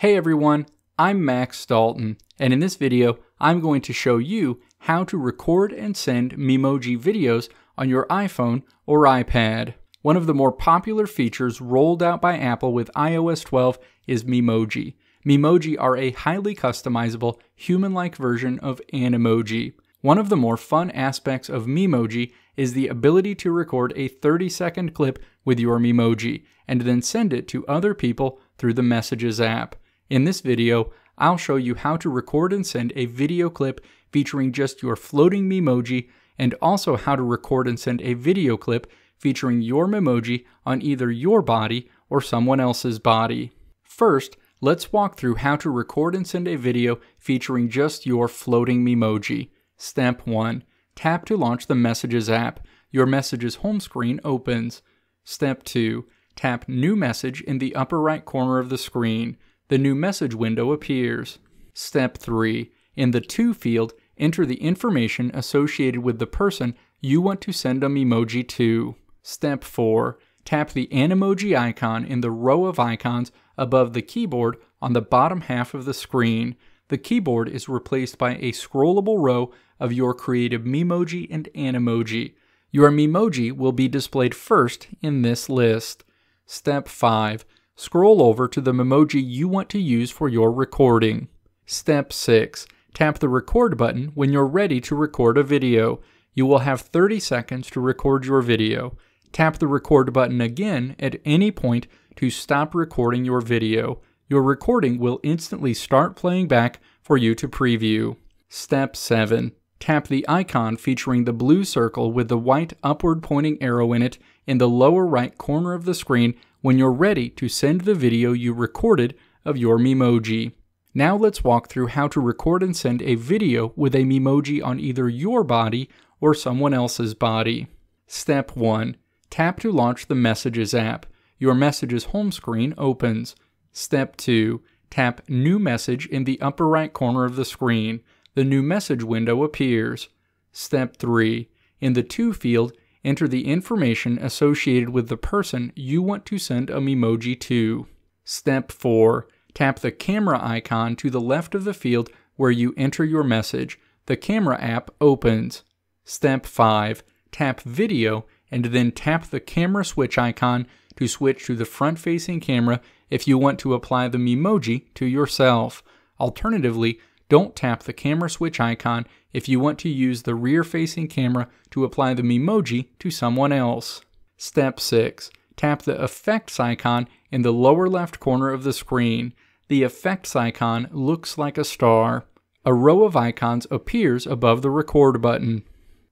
Hey everyone, I'm Max Dalton, and in this video, I'm going to show you how to record and send Memoji videos on your iPhone or iPad. One of the more popular features rolled out by Apple with iOS 12 is Memoji. Memoji are a highly customizable, human-like version of Animoji. One of the more fun aspects of Memoji is the ability to record a 30-second clip with your Memoji and then send it to other people through the Messages app. In this video, I'll show you how to record and send a video clip featuring just your floating Memoji and also how to record and send a video clip featuring your Memoji on either your body or someone else's body. First, let's walk through how to record and send a video featuring just your floating Memoji. Step 1. Tap to launch the Messages app. Your Messages home screen opens. Step 2. Tap New Message in the upper right corner of the screen the new message window appears. Step 3. In the To field, enter the information associated with the person you want to send a Memoji to. Step 4. Tap the Animoji icon in the row of icons above the keyboard on the bottom half of the screen. The keyboard is replaced by a scrollable row of your creative Memoji and Animoji. Your Memoji will be displayed first in this list. Step 5 scroll over to the Memoji you want to use for your recording. Step 6. Tap the record button when you're ready to record a video. You will have 30 seconds to record your video. Tap the record button again at any point to stop recording your video. Your recording will instantly start playing back for you to preview. Step 7. Tap the icon featuring the blue circle with the white upward pointing arrow in it in the lower right corner of the screen when you're ready to send the video you recorded of your Memoji. Now let's walk through how to record and send a video with a Memoji on either your body or someone else's body. Step 1. Tap to launch the Messages app. Your Messages home screen opens. Step 2. Tap New Message in the upper right corner of the screen. The new message window appears. Step 3. In the To field, enter the information associated with the person you want to send a Memoji to. Step 4. Tap the camera icon to the left of the field where you enter your message. The camera app opens. Step 5. Tap Video and then tap the camera switch icon to switch to the front facing camera if you want to apply the Memoji to yourself. Alternatively, don't tap the camera switch icon if you want to use the rear facing camera to apply the Memoji to someone else. Step 6. Tap the Effects icon in the lower left corner of the screen. The Effects icon looks like a star. A row of icons appears above the Record button.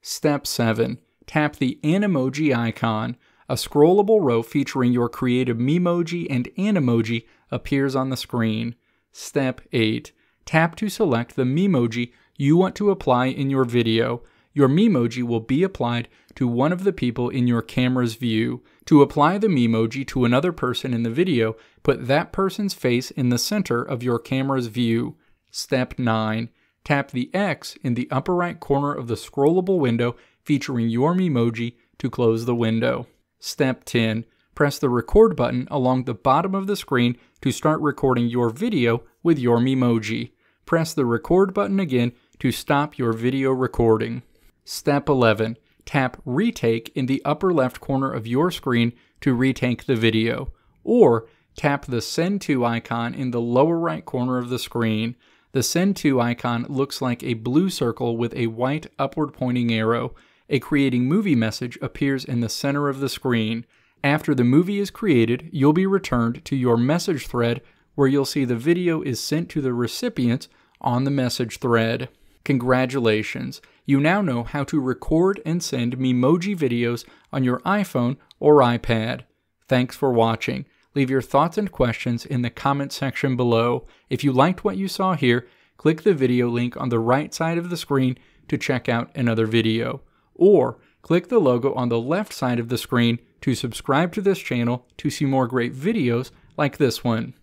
Step 7. Tap the Animoji icon. A scrollable row featuring your creative Memoji and Animoji appears on the screen. Step 8 tap to select the Memoji you want to apply in your video. Your Memoji will be applied to one of the people in your camera's view. To apply the Memoji to another person in the video, put that person's face in the center of your camera's view. Step 9. Tap the X in the upper right corner of the scrollable window featuring your Memoji to close the window. Step 10. Press the record button along the bottom of the screen to start recording your video with your Memoji press the record button again to stop your video recording. Step 11. Tap Retake in the upper left corner of your screen to retake the video, or tap the Send To icon in the lower right corner of the screen. The Send To icon looks like a blue circle with a white upward pointing arrow. A creating movie message appears in the center of the screen. After the movie is created, you'll be returned to your message thread where you'll see the video is sent to the recipient on the message thread. Congratulations! You now know how to record and send Memoji videos on your iPhone or iPad. Thanks for watching. Leave your thoughts and questions in the comment section below. If you liked what you saw here, click the video link on the right side of the screen to check out another video. Or click the logo on the left side of the screen to subscribe to this channel to see more great videos like this one.